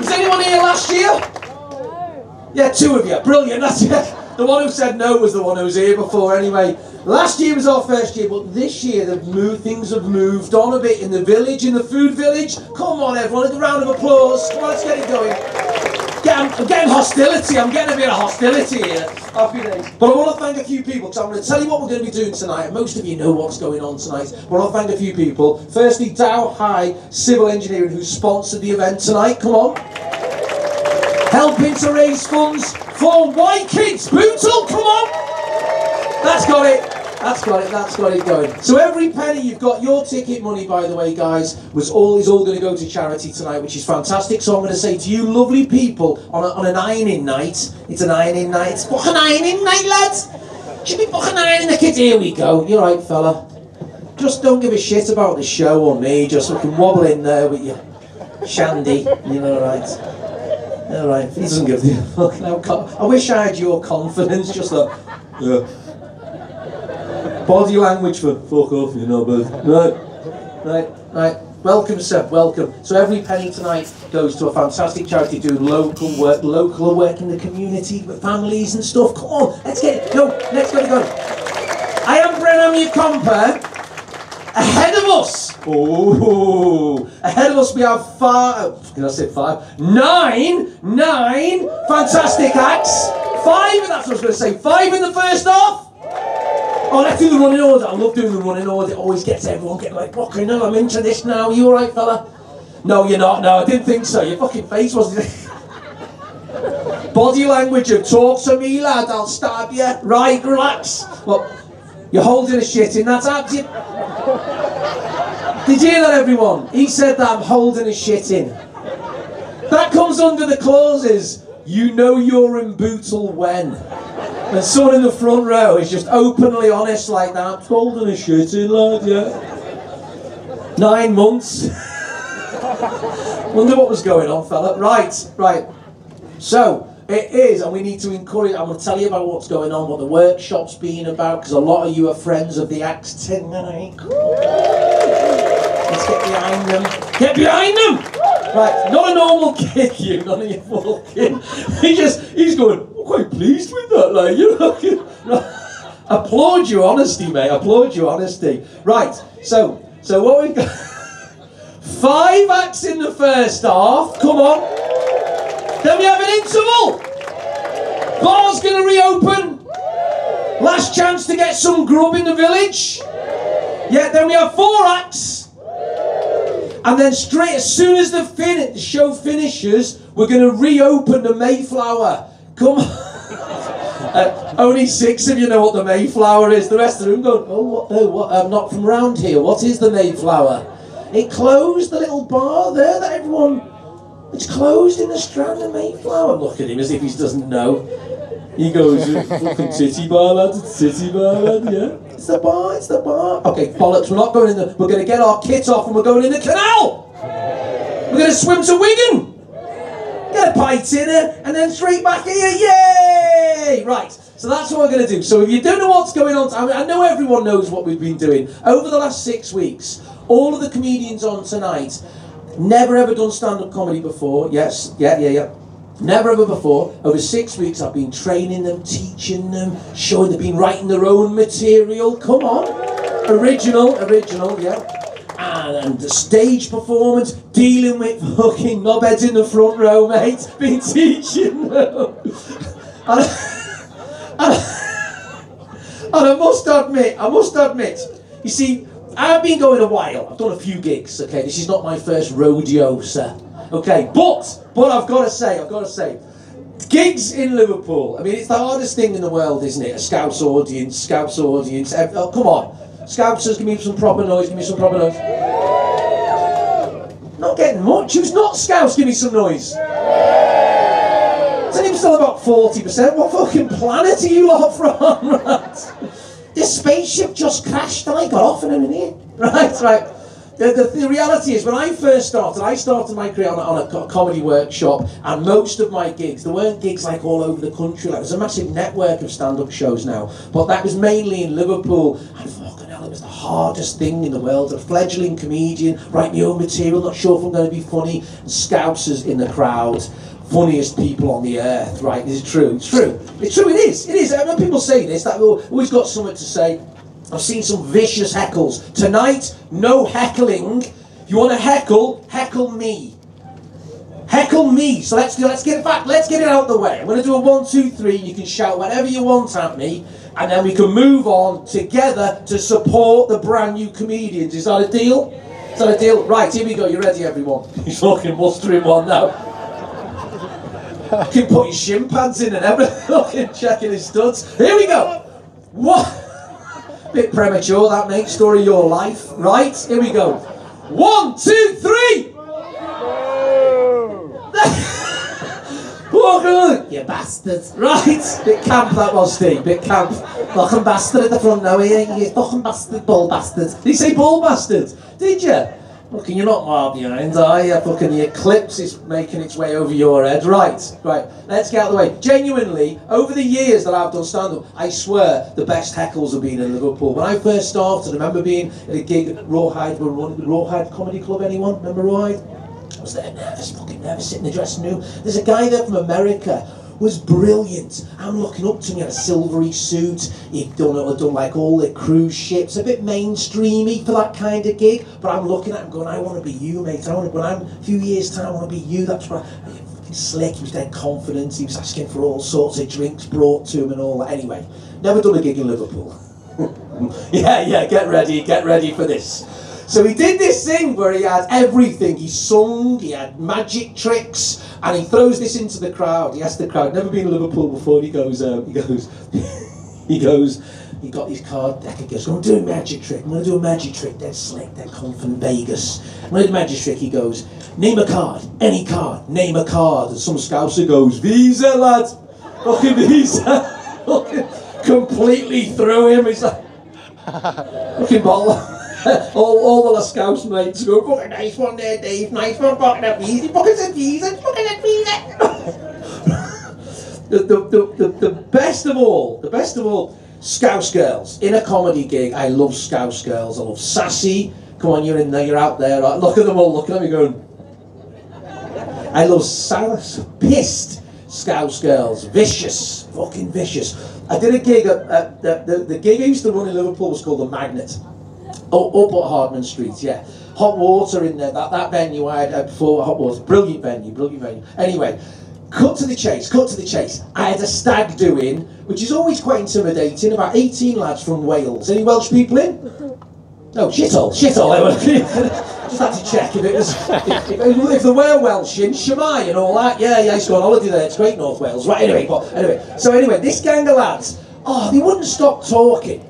Was anyone here last year? No. Yeah, two of you. Brilliant. That's it. The one who said no was the one who was here before anyway. Last year was our first year, but this year the move, things have moved on a bit in the village, in the food village. Come on, everyone, a round of applause. Come on, let's get it going. Get, I'm, I'm getting hostility. I'm getting a bit of hostility here. But I want to thank a few people because I'm going to tell you what we're going to be doing tonight. Most of you know what's going on tonight. But I want to thank a few people. Firstly, Dow High Civil Engineering, who sponsored the event tonight. Come on. Helping to raise funds for YKids. Bootle, come on. That's got it. That's got it. That's got it going. So every penny you've got, your ticket money, by the way, guys, was all is all going to go to charity tonight, which is fantastic. So I'm going to say to you, lovely people, on, a, on an ironing night, it's an ironing night. Book an ironing night, lads. Should we book an ironing the kids? Here we go. You're right, fella. Just don't give a shit about the show or me. Just fucking wobble in there with your shandy. You know, right. All right. He doesn't give the out. I wish I had your confidence. Just like, yeah. Body language for fuck off, you know, but right, right, right. Welcome, Seb. Welcome. So every penny tonight goes to a fantastic charity doing local work, local work in the community with families and stuff. Come on, let's get it. No, let's get it going. I am Brenham, your. Ahead of us, oh, ahead of us we have five, oh, can I say five? Nine, nine fantastic acts. Five, that's what I was going to say. Five in the first half. Oh, let's do the running order. I love doing the running order. It always gets everyone getting like, fucking hell, I'm into this now. You alright, fella? No, you're not. No, I didn't think so. Your fucking face wasn't. Body language of talk to me, lad. I'll stab you. Right, relax. Well, you're holding a shit in that app. Did you hear that, everyone? He said that I'm holding a shit in. That comes under the clauses. You know you're in bootle when. And someone in the front row is just openly honest like that. I'm holding a shit in, lad, yeah. Nine months. Wonder what was going on, fella. Right, right. So, it is, and we need to encourage. I'm going to tell you about what's going on, what the workshop's been about, because a lot of you are friends of the Acts tonight. Let's get behind them. Get behind them! Right, not a normal kick, you, none of you fucking. He just, he's going, I'm quite pleased with that, like, you know. Right. Applaud your honesty, mate. Applaud your honesty. Right, so, so what we've got. Five acts in the first half. Come on. Then we have an interval. Bar's to reopen. Last chance to get some grub in the village. Yeah, then we have four acts. And then straight as soon as the, fin- the show finishes, we're going to reopen the Mayflower. Come on. Uh, only six of you know what the Mayflower is. The rest of them going, oh, what? No, what? I'm not from round here. What is the Mayflower? It closed the little bar there that everyone. It's closed in the Strand of Mayflower. Look at him as if he doesn't know. He goes, fucking titty bar, lad. Titty bar, lad. Yeah. It's the bar. It's the bar. Okay, bollocks. We're not going in the. We're going to get our kit off and we're going in the canal. We're going to swim to Wigan. Get a pint in it and then straight back here. Yay! Right. So that's what we're going to do. So if you don't know what's going on, I, mean, I know everyone knows what we've been doing over the last six weeks. All of the comedians on tonight never ever done stand-up comedy before. Yes, yeah, yeah, yeah. Never ever before. Over six weeks, I've been training them, teaching them, showing they've been writing their own material. Come on, original, original, yeah. And, and the stage performance, dealing with fucking knobheads in the front row, mate. Been teaching them. And, and, and I must admit, I must admit, you see, I've been going a while. I've done a few gigs. Okay, this is not my first rodeo, sir. Okay, but but I've got to say, I've got to say, gigs in Liverpool. I mean, it's the hardest thing in the world, isn't it? A Scouse audience, Scouse audience. Oh, come on, Scousers, give me some proper noise. Give me some proper noise. Not getting much. Who's not Scouse? Give me some noise. Isn't even still about forty percent? What fucking planet are you lot from? Right. This spaceship just crashed and I got off and I'm in here. Right, right. The, the, the reality is, when I first started, I started my career on a, on a co- comedy workshop, and most of my gigs, there weren't gigs like all over the country. Like there's a massive network of stand-up shows now, but that was mainly in Liverpool. And fucking hell, it was the hardest thing in the world. A fledgling comedian, write my own material, not sure if I'm going to be funny. Scousers in the crowd, funniest people on the earth, right? Is it true? It's true. It's true, it is. It is. I When people say this, that oh, we've always got something to say. I've seen some vicious heckles. Tonight, no heckling. If you want to heckle, heckle me. Heckle me. So let's do. Let's get it back. Let's get it out of the way. I'm going to do a one, two, three. You can shout whatever you want at me, and then we can move on together to support the brand new comedians. Is that a deal? Is that a deal? Right. Here we go. You ready, everyone? He's fucking mustering one now. Can put his shin pads in and everything. Fucking checking his studs. Here we go. What? Bit premature, that mate. Story of your life. Right, here we go. One, two, three. You bastards. Right, bit camp that was, Steve. Bit camp. Fucking bastard at the front now, here. You fucking bastard, ball bastard. Did you say ball bastard? Did you? Fucking, you're not far behind, are you? Fucking, the eclipse is making its way over your head. Right, right. Let's get out of the way. Genuinely, over the years that I've done stand-up, I swear the best heckles have been in Liverpool. When I first started, I remember being at a gig at Rawhide, Rawhide Comedy Club. Anyone remember Rawhide? I was there nervous, fucking nervous, sitting in the dressing room. There's a guy there from America was brilliant. I'm looking up to him, he had a silvery suit, he'd done, he'd done like all the cruise ships, a bit mainstreamy for that kind of gig, but I'm looking at him going, I want to be you, mate. I want to, when I'm a few years' time, I want to be you. That's fucking slick, he was dead confident, he was asking for all sorts of drinks brought to him and all that. Anyway, never done a gig in Liverpool. yeah, yeah, get ready, get ready for this. So he did this thing where he had everything. He sung, he had magic tricks, and he throws this into the crowd. He asks the crowd, never been to Liverpool before. he goes, um, he goes, he goes. He got his card deck. He goes, I'm going to do a magic trick. I'm going to do a magic trick. Dead slick, dead confident Vegas. I'm going to do a magic trick. He goes, name a card, any card, name a card. And some scouser goes, Visa, lad. Fucking Visa. completely threw him. He's like, fucking ball. all, all the Scouse mates go, fucking nice one there, Dave, nice one, fucking that easy, fucking that easy, fucking that easy. the, the, the, the, the best of all, the best of all, Scouse girls. In a comedy gig, I love Scouse girls. I love sassy. Come on, you're in there, you're out there. Right? Look at them all looking at me going. I love sass, pissed Scouse girls. Vicious. Fucking vicious. I did a gig at, at, at the, the gig I used to run in Liverpool was called The Magnet. Oh, up at Hardman Street, yeah. Hot water in there, that, that venue I had before, hot water, brilliant venue, brilliant venue. Anyway, cut to the chase, cut to the chase. I had a stag doing, which is always quite intimidating, about 18 lads from Wales. Any Welsh people in? No, shithole, shithole. Just had to check if it was, if, if, if there were Welsh in, Shemai and all that. Yeah, yeah, I used to go on holiday there, it's great North Wales. Right, anyway, but anyway. So anyway, this gang of lads, oh, they wouldn't stop talking.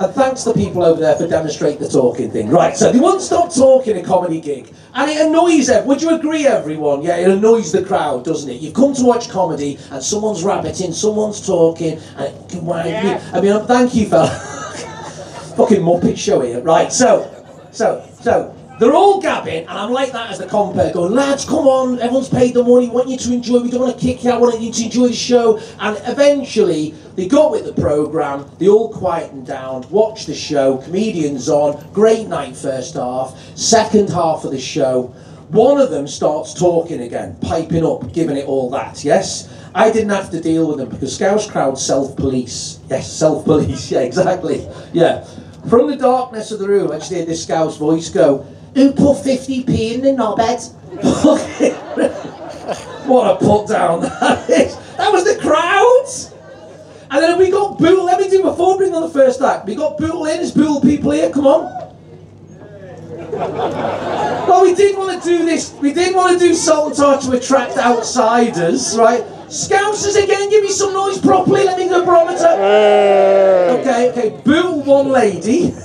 And thanks to people over there for demonstrating the talking thing. Right, so they won't stop talking a comedy gig. And it annoys them. Would you agree, everyone? Yeah, it annoys the crowd, doesn't it? You've come to watch comedy and someone's rabbiting, someone's talking, and it can wind yeah. I mean, thank you, fella. Fucking Muppet show here. Right, so, so, so, they're all gabbing, and I'm like that as the compere, going, lads, come on, everyone's paid the money, we want you to enjoy, we don't want to kick you out, we want you to enjoy the show. And eventually, they got with the programme, they all quietened down, watched the show, comedians on, great night first half, second half of the show. One of them starts talking again, piping up, giving it all that, yes? I didn't have to deal with them because Scouse crowd self-police. Yes, self-police, yeah, exactly. Yeah. From the darkness of the room, I just hear this Scouse voice go, who put 50p in the knobhead? what a put down that is. That was the crowd. And then we got Bootle. Let me do before bring on the first act. We got Bootle in. There's Bootle people here. Come on. well, we did want to do this. We did want to do Salt and Tar to attract outsiders, right? Scousers again, give me some noise properly. Let me do the barometer. Okay, okay. Bootle one lady.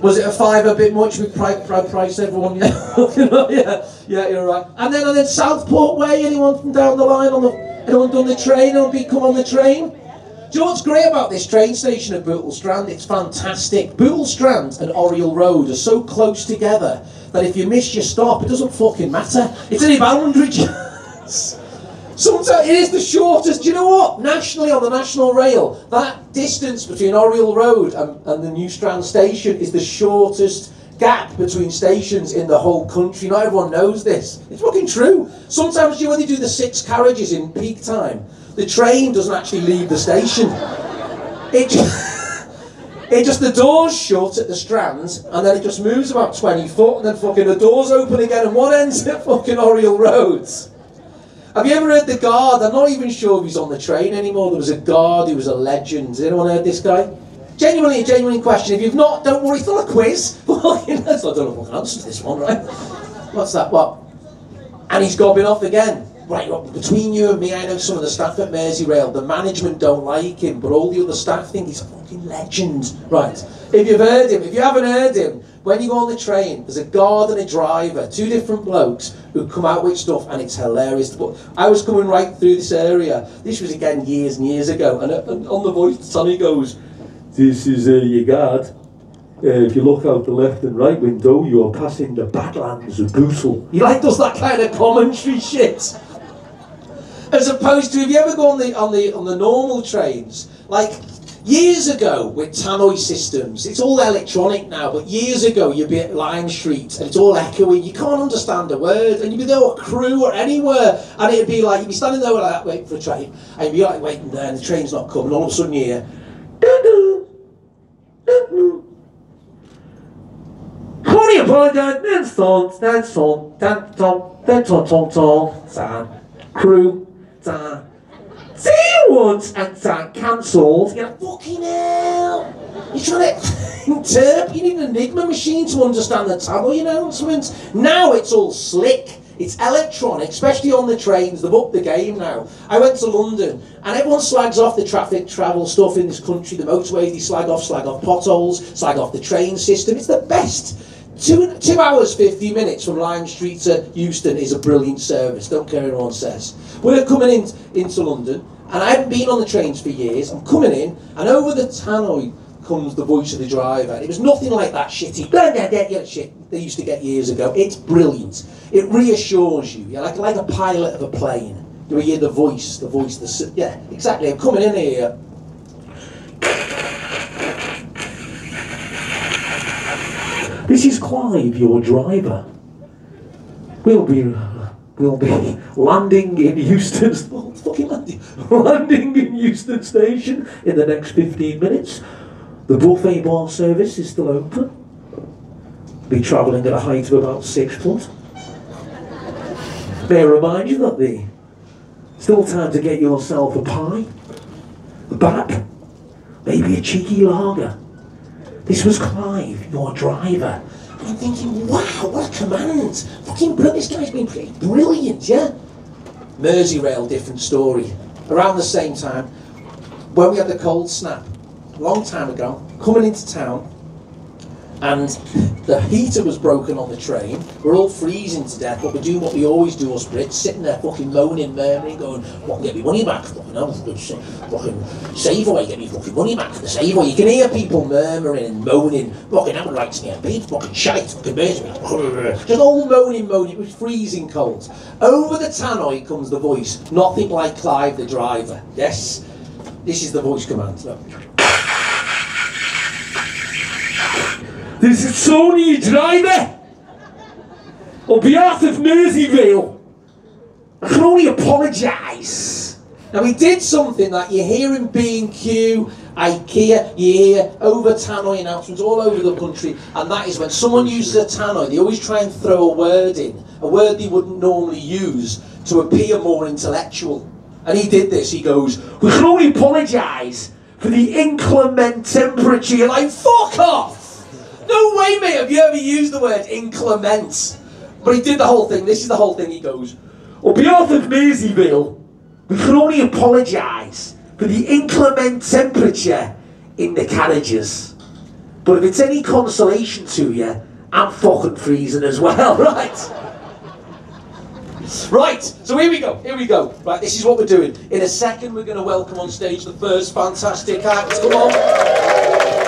Was it a five a bit much with price, price everyone? Yeah, yeah, yeah, you're right. And then and then Southport Way. Anyone from down the line on the? Anyone done the train? Anyone come on the train? Do you know what's great about this train station at Bootle Strand? It's fantastic. Bootle Strand and Oriel Road are so close together that if you miss your stop, it doesn't fucking matter. It's only boundary. Sometimes it is the shortest. Do you know what? Nationally, on the national rail, that distance between Oriel Road and, and the New Strand station is the shortest gap between stations in the whole country. Not everyone knows this. It's fucking true. Sometimes you when they do the six carriages in peak time, the train doesn't actually leave the station. It just, it just the doors shut at the Strand, and then it just moves about 20 foot, and then fucking the doors open again, and one ends at fucking Oriel Roads. Have you ever heard the guard? I'm not even sure if he's on the train anymore. There was a guard who was a legend. Has anyone heard this guy? Genuinely, a genuine question. If you've not, don't worry, it's not a quiz. Well, you know, so I don't know if I can answer this one, right? What's that? What? And he's gobbing off again. Right, well, between you and me, I know some of the staff at Merseyrail. The management don't like him, but all the other staff think he's a fucking legend. Right. If you've heard him, if you haven't heard him, when you go on the train, there's a guard and a driver, two different blokes who come out with stuff, and it's hilarious. But I was coming right through this area. This was again years and years ago, and, uh, on the voice, Sonny goes, "This is uh, your guard. Uh, if you look out the left and right window, you're passing the Badlands of Bootle." He like does that kind of commentary shit. As opposed to if you ever go on the on the on the normal trains, like Years ago, with tannoy systems, it's all electronic now, but years ago, you'd be at Lime Street and it's all echoing, you can't understand a word, and you'd be there at Crewe or anywhere, and it'd be like, you'd be standing there like that, waiting for a train, and you'd be like waiting there, and the train's not coming, all of a sudden you hear, doo-doo. Then song, then Crewe, once and uh, cancelled. You're like, fucking hell. You're trying to interpret. You need an Enigma machine to understand the tabloid announcements. Now it's all slick. It's electronic, especially on the trains. They've upped the game now. I went to London and everyone slags off the traffic travel stuff in this country. The motorways, they slag off, slag off potholes, slag off the train system. It's the best. Two, two hours, 50 minutes from Lime Street to Euston is a brilliant service. Don't care what anyone says. We're coming in, into London, and I haven't been on the trains for years. I'm coming in, and over the tannoy comes the voice of the driver. It was nothing like that shitty blah, blah, blah, shit they used to get years ago. It's brilliant. It reassures you. You're like, like a pilot of a plane. You hear the voice, the voice, the yeah, exactly. I'm coming in here. This is Clive, your driver. We'll be we'll be landing in Euston. Oh, fucking landing, landing in Euston Station in the next 15 minutes. The buffet bar service is still open. Be travelling at a height of about six foot. May I remind you that the still time to get yourself a pie, a bap, maybe a cheeky lager. This was Clive, your driver. I'm thinking, wow, what a command. Fucking. This guy's been pretty brilliant, yeah? Merseyrail, different story. Around the same time, when we had the cold snap, long time ago, coming into town, and the heater was broken on the train. We're all freezing to death, but we do what we always do, us Brits, sitting there fucking moaning, murmuring, going, what, get me money back? Fucking fucking save away, get me fucking money back, the save away. You can hear people murmuring and moaning, fucking, would like to get paid, fucking shite, fucking misery. Just all moaning, moaning, it was freezing cold. Over the tannoy comes the voice, nothing like Clive the driver. Yes, this is the voice command. This is Sony driver. On behalf of Merseyrail, I can only apologise. Now he did something that you hear in B&Q, IKEA, you hear over tannoy announcements all over the country, and that is when someone uses a tannoy, they always try and throw a word in, a word they wouldn't normally use to appear more intellectual. And he did this, he goes, we can only apologise for the inclement temperature. You're like, fuck off! No way, mate, have you ever used the word inclement? But he did the whole thing. This is the whole thing. He goes, On behalf of Merseyrail, we can only apologise for the inclement temperature in the carriages. But if it's any consolation to you, I'm fucking freezing as well, right? Right, so here we go, here we go. Right, this is what we're doing. In a second, we're going to welcome on stage the first fantastic act. Come on.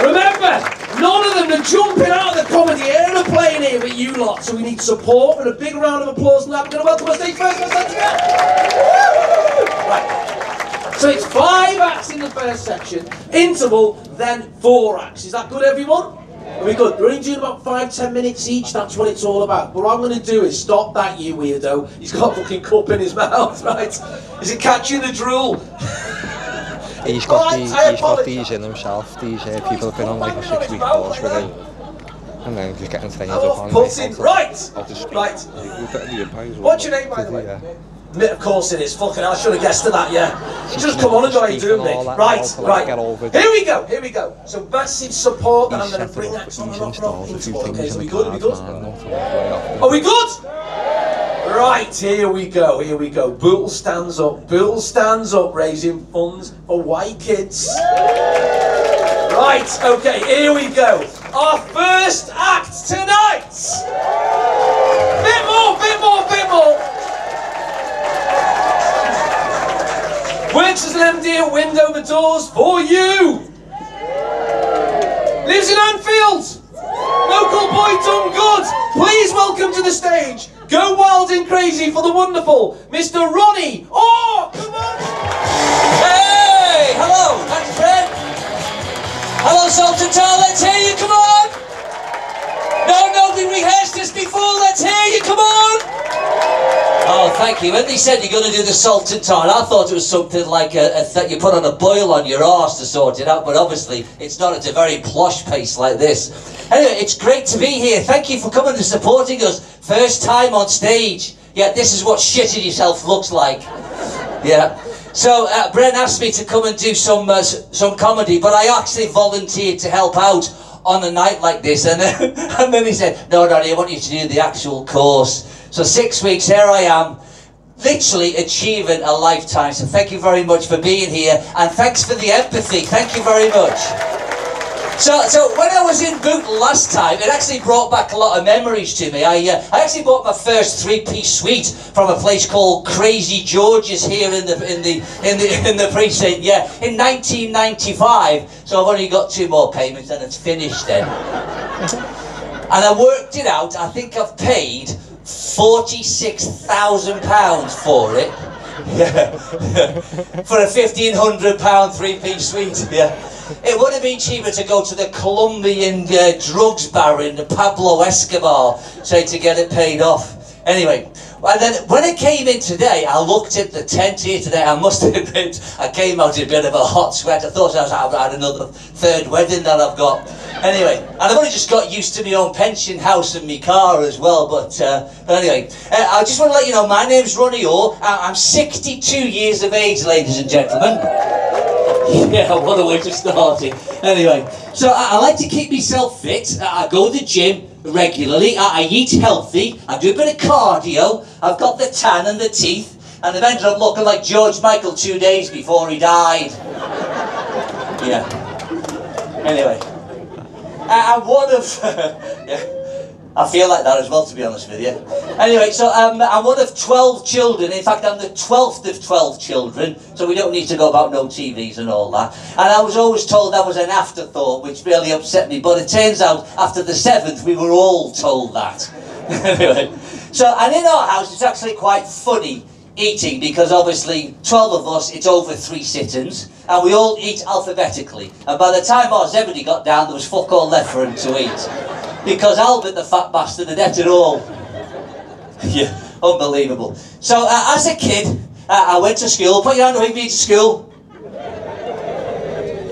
Remember, none of them are jumping out of the comedy aeroplane here but you lot, so we need support and a big round of applause now. We're going to welcome our stage first. So it's five acts in the first section, interval, then four acts. Is that good, everyone? Are we good? We're only doing about five, ten minutes each. That's what it's all about. What I'm going to do is stop that, you weirdo. He's got a fucking cup in his mouth, right? Is it catching the drool? He's got, these, he's got these in himself. These uh, people have been on like a six week course with him. And then just getting trained up on like, Right. How to speak. Right. We've got the empires. What's your name, by the way? Yeah. Of course it is. Fucking hell, I should have guessed to that, yeah. Just come on and how you do, Speaking Mick. all that Right, now to, like, right. Here we go, here we go. So massive support that I'm going to bring that on and off and off installed a into few. Okay, things we the good, we good? man, not from way off. Are we good? Right, here we go, here we go. Bootle stands up. Bootle stands up, raising funds for YKids. Right, okay, here we go. Our first act tonight. Bit more, bit more, bit more. Works as an MD at Windover Doors for you. Lives in Anfield. Local boy done good. Please welcome to the stage. Go wild and crazy for the wonderful Mr. Ronnie. Oh, come on. Hey! Hello! Thanks, Fred! Hello, Salt and Tar, let's hear you, come on! No, no, we rehearsed this before, let's hear you, come on! Oh, thank you. When they said you're going to do the Salt and Tar, I thought it was something like a, a th- you put on a boil on your arse to sort it out, but obviously it's not. It's a very plush piece like this. Anyway, it's great to be here. Thank you for coming and supporting us. First time on stage. Yeah, this is what shitting yourself looks like. Yeah. So uh, Bren asked me to come and do some uh, some comedy, but I actually volunteered to help out on a night like this, and then, and then he said, "No, no, I want you to do the actual course." So six weeks, here I am, literally achieving a lifetime. So thank you very much for being here, and thanks for the empathy. Thank you very much. So, so when I was in Boot last time, it actually brought back a lot of memories to me. I, uh, I actually bought my first three-piece suite from a place called Crazy George's here in the in the in the in the precinct. Yeah, in 1995. So I've only got two more payments, and it's finished then. and I worked it out. I think I've paid forty-six thousand pounds for it. Yeah. for a fifteen hundred pound three-piece suite. Yeah. It would have been cheaper to go to the Colombian uh, drugs baron, the Pablo Escobar, say to get it paid off. Anyway, and then when I came in today, I looked at the tent here today. I must admit, I came out in a bit of a hot sweat. I thought I was I had another third wedding that I've got. Anyway, and I've only just got used to my own pension house and my car as well. But, uh, but anyway, uh, I just want to let you know my name's Ronnie Orr. I'm 62 years of age, ladies and gentlemen. Yeah, what a way to start it. Anyway, so I, I like to keep myself fit. I go to the gym regularly. I, I eat healthy. I do a bit of cardio. I've got the tan and the teeth. And I've ended up looking like George Michael two days before he died. Yeah. Anyway. I, I'm one of... yeah. I feel like that as well, to be honest with you. Anyway, so um, I'm one of 12 children. In fact, I'm the 12th of 12 children, so we don't need to go about no TVs and all that. And I was always told that was an afterthought, which really upset me. But it turns out, after the 7th, we were all told that. anyway, so, and in our house, it's actually quite funny eating because obviously 12 of us, it's over three sittings, and we all eat alphabetically. And by the time our Zebedee got down, there was fuck all left for him to eat. Because Albert, the fat bastard, had ate it all. yeah, unbelievable. So, uh, as a kid, uh, I went to school. Put your hand up if you've to school.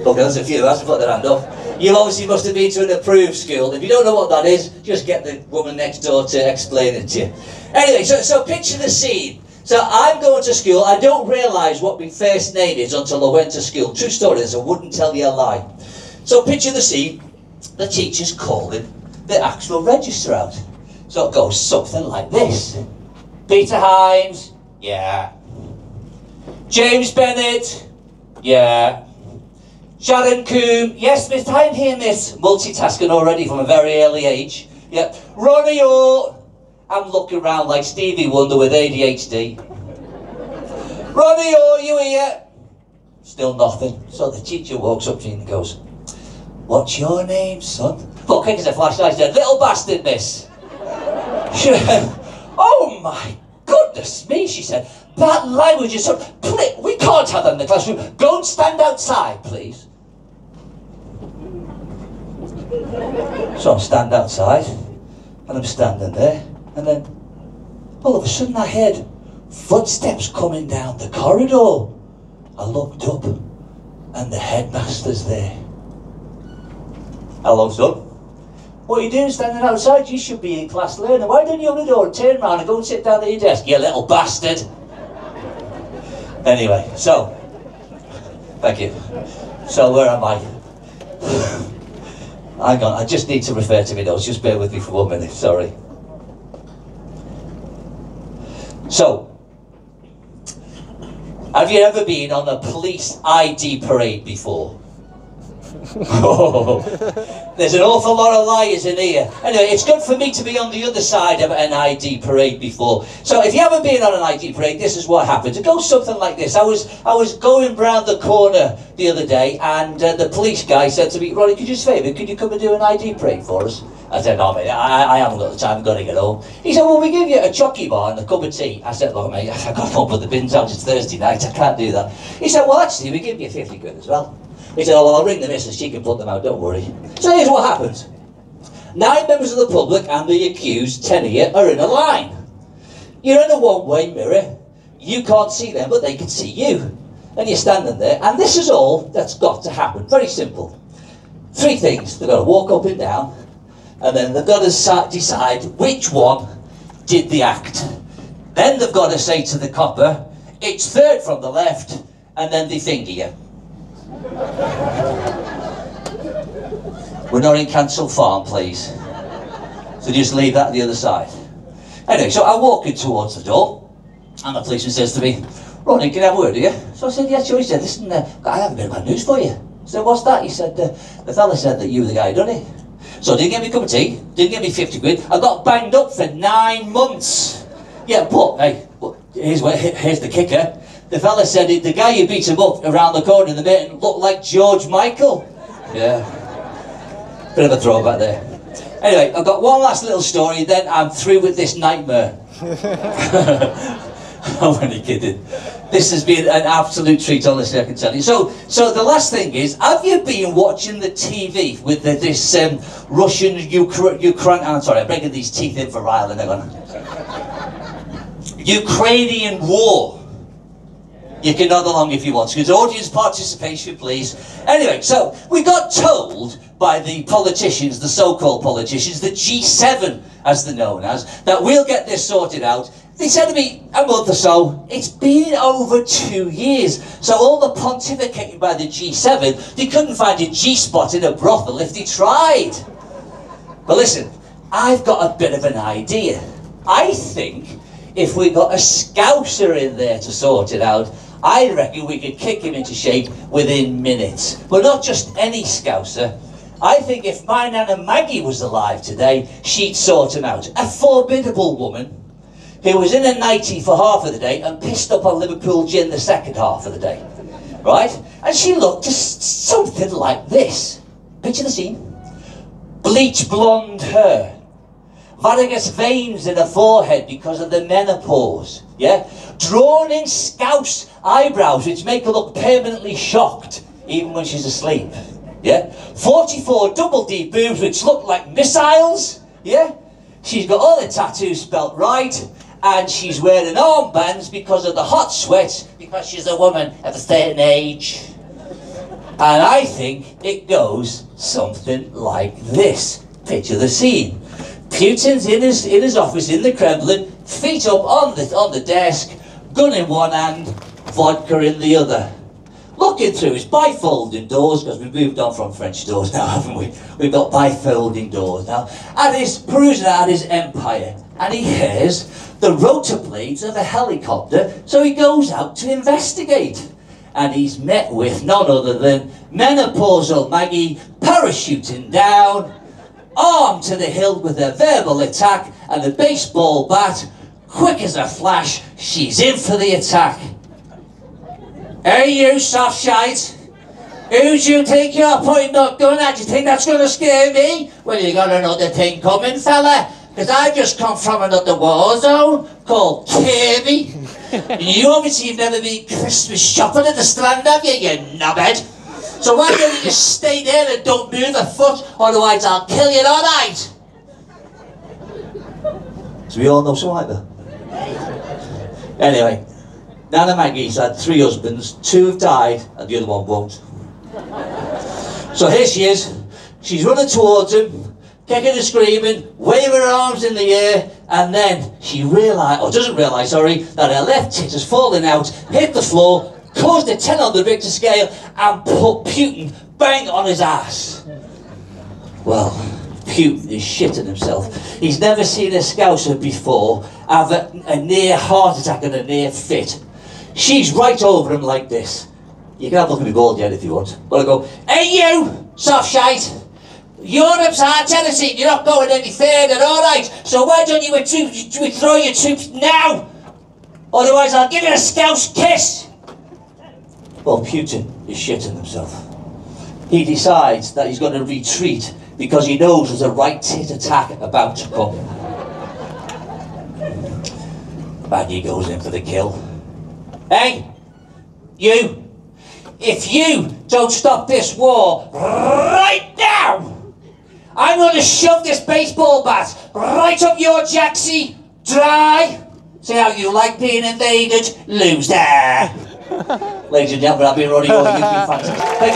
Okay, there's a few. That's put their hand up. You obviously must have been to an approved school. If you don't know what that is, just get the woman next door to explain it to you. Anyway, so, so picture the scene. So I'm going to school. I don't realise what my first name is until I went to school. True story, this, I wouldn't tell you a lie. So picture the scene. The teacher's calling the actual register out. So it goes something like this. Peter Himes, yeah. James Bennett, yeah. Sharon Coombe, yes, Miss, I'm here, Miss. Multitasking already from a very early age. Yeah. Ronnie Orr, I'm looking around like Stevie Wonder with ADHD. Ronnie Orr, you here? Still nothing. So the teacher walks up to me and goes, What's your name, son? Look, quick as a flash, I said, Little bastard, miss. She went, oh my goodness goodness me, she said. That language is so... Please, we can't have that in the classroom. Go and stand outside, please. So I stand outside, and I'm standing there, and then all of a sudden I heard footsteps coming down the corridor. I looked up, and the headmaster's there. Hello, son. What are you doing standing outside? You should be in class learning. Why don't you open the door and turn around and go and sit down at your desk, you little bastard? Anyway, so, thank you. So, where am I? Hang on, I just need to refer to my notes. Just bear with me for one minute, sorry. So, have you ever been on a police ID parade before? Oh, there's an awful lot of liars in here. Anyway, it's good for me to be on the other side of an ID parade before. So if you haven't been on an ID parade, this is what happens. It goes something like this. I was I was going round the corner the other day, and uh, the police guy said to me, "Ronnie, could you just favour? Could you come and do an ID parade for us?" I said, "No, mate, I, I haven't got the time. I've got to get home." He said, "Well, we give you a chocky bar and a cup of tea." I said, "Look, mate, I've got to put the bins out. It's Thursday night. I can't do that." He said, "Well, actually, we give you fifty quid as well." He said, oh, well, I'll ring the missus, she can put them out, don't worry. So here's what happens. Nine members of the public and the accused, ten of you, are in a line. You're in a one-way mirror. You can't see them, but they can see you. And you're standing there, and this is all that's got to happen. Very simple. Three things. They've got to walk up and down, and then they've got to decide which one did the act. Then they've got to say to the copper, it's third from the left, and then they finger you. We're not in Cancel Farm, please. So just leave that at the other side. Anyway, so I'm walking towards the door, and the policeman says to me, Ronnie, can I have a word with you? So I said, yeah, sure. He said, listen, uh, I have a bit of news for you. So what's that? He said, uh, the fella said that you were the guy, done it? So didn't give me a cup of tea, didn't give me 50 quid. I got banged up for nine months. Yeah, but, hey, here's, where, here's the kicker. The fella said the guy who beat him up around the corner in the meeting looked like George Michael. Yeah. Bit of a throwback there. Anyway, I've got one last little story, then I'm through with this nightmare. I'm only kidding. This has been an absolute treat, honestly, I can tell you. So, so the last thing is, have you been watching the TV with the, this um, Russian Ukraine? Ukraine I'm sorry, I'm breaking these teeth in for Ryland. Ukrainian war. You can nod along if you want because audience participation, please. Anyway, so we got told by the politicians, the so-called politicians, the G7, as they're known as, that we'll get this sorted out. They said to me a month or so, it's been over two years. So all the pontificating by the G7, they couldn't find a G-spot in a brothel if they tried. But listen, I've got a bit of an idea. I think if we got a scouser in there to sort it out, I reckon we could kick him into shape within minutes. But not just any scouser. I think if my Nana Maggie was alive today, she'd sort him out. A formidable woman who was in a nightie for half of the day and pissed up on Liverpool gin the second half of the day. Right? And she looked just something like this. Picture the scene. Bleach blonde hair. Varicose veins in her forehead because of the menopause. Yeah? Drawn in scouse eyebrows which make her look permanently shocked even when she's asleep. Yeah? 44 double D boobs which look like missiles. Yeah? She's got all the tattoos spelt right and she's wearing armbands because of the hot sweat because she's a woman of a certain age. And I think it goes something like this. Picture the scene. Putin's in his, in his office in the Kremlin, feet up on the, on the desk, gun in one hand, vodka in the other. Looking through his bifolding doors, because we've moved on from French doors now, haven't we? We've got bifolding doors now. And he's perusing at his empire. And he hears the rotor blades of a helicopter, so he goes out to investigate. And he's met with none other than menopausal Maggie parachuting down, armed to the hilt with a verbal attack and a baseball bat. Quick as a flash, she's in for the attack. Hey, you soft shite. Who do you think you're pointing that gun at? Do you think that's going to scare me? Well, you got another thing coming, fella. Because I just come from another war zone. called Kirkby. you obviously have never been Christmas shopping at the Strand, have you, you knobhead? So why don't you just stay there and don't move a foot, otherwise I'll kill you, alright? So we all know someone like that. Anyway, Nana Maggie's had three husbands, two have died, and the other one won't. So here she is, she's running towards him, kicking and screaming, waving her arms in the air, and then she realised, or doesn't realise, sorry, that her left tit has fallen out, hit the floor, caused a 10 on the Richter scale, and put Putin bang on his ass. Well, Putin is shitting himself. He's never seen a scouser before have a, a near heart attack and a near fit. She's right over him like this. You can have a look at me bald yet if you want. But I go, hey you, soft shite. Europe's hard Tennessee, you're not going any further, alright? So why don't you withdraw your troops now? Otherwise I'll give you a scouse kiss. Well, Putin is shitting himself. He decides that he's going to retreat because he knows there's a right tit attack about to come. Baggy goes in for the kill. Hey, you! If you don't stop this war right now, I'm going to shove this baseball bat right up your jacksie, dry. See how you like being invaded, loser. Ladies and gentlemen, I've been running all you fantastic. Thank you.